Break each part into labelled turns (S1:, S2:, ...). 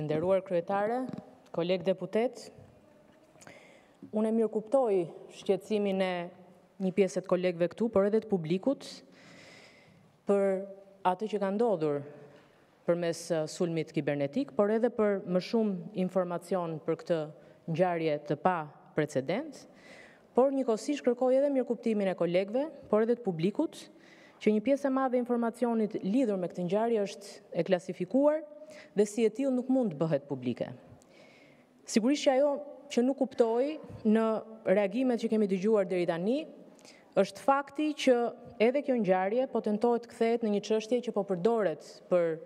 S1: E nderuar kryetare, kolegë deputetë, unë e mirëkuptoj shqetësimin e një pjese të kolegëve këtu, por edhe të publikut, për atë që ka ndodhur përmes sulmit kibernetik, por edhe për më shumë informacion për këtë ngjarje të paprecedent, por njëkohësisht kërkoj edhe mirëkuptimin e kolegëve, por edhe të publikut, që një pjesë e madhe e informacionit lidhur me këtë ngjarje është e klasifikuar dhe si e tillë nuk mund të bëhet publike. Sigurisht që ajo që nuk kuptoj në reagimet që kemi dëgjuar deri tani është fakti që edhe kjo ngjarje po tentohet të kthehet në një çështje që po përdoret për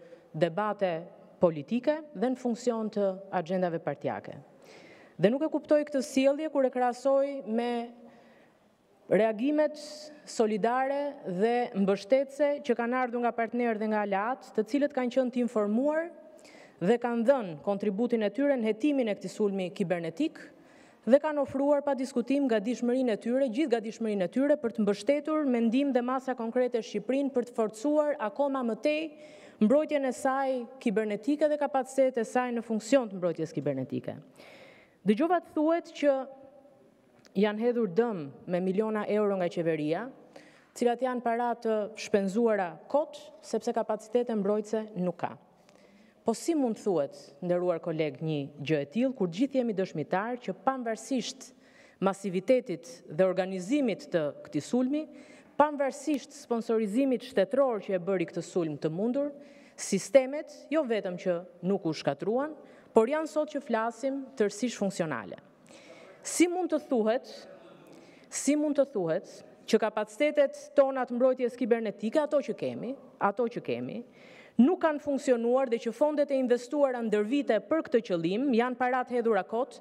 S1: debate politike dhe në funksion të axhendave partiake. Dhe nuk e kuptoj këtë sjellje kur e krahasoj me Reagimet solidare dhe mbështetëse që kanë ardhur nga partnerë dhe nga aleatë, të cilët kanë qenë të informuar dhe kanë dhënë kontributin e tyre në hetimin e këtij sulmi kibernetik dhe kanë ofruar pa diskutim gatishmërinë e tyre, gjithë gatishmërinë e tyre për të mbështetur me ndihmë dhe masa konkrete Shqipërinë për të forcuar akoma më tej mbrojtjen e saj kibernetike dhe kapacitetet e saj në funksion të mbrojtjes kibernetike. Dëgjova të thuhet që janë hedhur dëm me miliona euro nga qeveria, të cilat janë para të shpenzuara kot, sepse kapacitete mbrojtëse nuk ka. Po si mund të thuhet, të nderuar kolegë, një gjë e tillë, kur të gjithë jemi dëshmitarë që pavarësisht masivitetit dhe organizimit të këtij sulmi, pavarësisht sponsorizimit shtetëror që e bëri këtë sulm të mundur, sistemet jo vetëm që nuk u shkatërruan, por janë sot që flasim tërësisht funksionale. Si mund të thuhet, si mund të thuhet që kapacitetet tona të mbrojtjes kibernetike, ato që kemi, ato që kemi, nuk kanë funksionuar dhe që fondet e investuara ndër vite për këtë qëllim janë para të hedhura kot,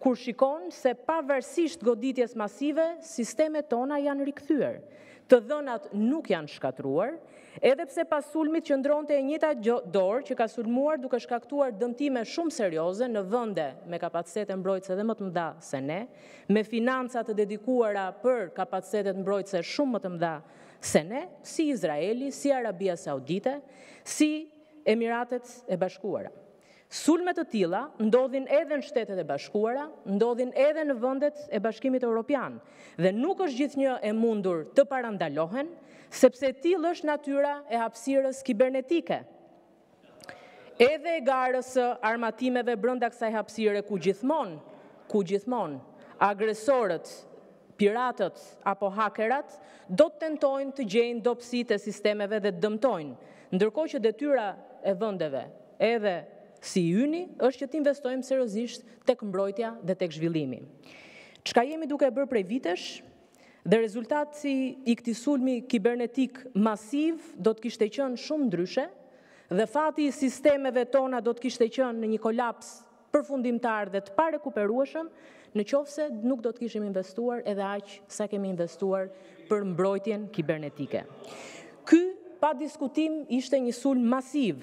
S1: kur shikon se pavarësisht goditjes masive, sistemet tona janë rikthyer, të dhënat nuk janë shkatërruar, Edhe pse pas sulmit qëndronte e njëjta dorë që ka sulmuar duke shkaktuar dëmtime shumë serioze në vende me kapacitete mbrojtëse dhe më të mëdha se ne, me financa të dedikuara për kapacitetet mbrojtëse shumë më të mëdha se ne, si Izraeli, si Arabia Saudite, si Emiratet e Bashkuara. Sulme të tilla ndodhin edhe në Shtetet e Bashkuara, ndodhin edhe në vendet e Bashkimit Europian dhe nuk është gjithnjë e mundur të parandalohen, sepse e tillë është natyra e hapësirës kibernetike, edhe e garës së armatimeve brenda kësaj hapësire ku gjithmonë, ku gjithmonë, agresorët, piratët apo hakerat do të tentojnë të gjejnë dobësitë e sistemeve dhe të dëmtojnë, ndërkohë që detyra e vendeve, Edhe si yni është që të investojmë seriozisht tek mbrojtja dhe tek zhvillimi. Çka jemi duke e bërë prej vitesh dhe rezultati i këtij sulmi kibernetik masiv do të kishte qenë shumë ndryshe dhe fati i sistemeve tona do të kishte qenë në një kolaps përfundimtar dhe të parekuperueshëm në qoftë se nuk do të kishim investuar edhe aq sa kemi investuar për mbrojtjen kibernetike. Ky pa diskutim ishte një sulm masiv.